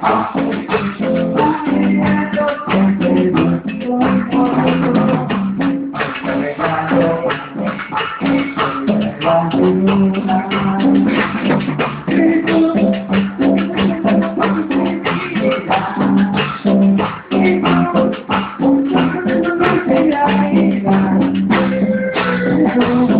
Ah. you.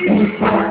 Thank you.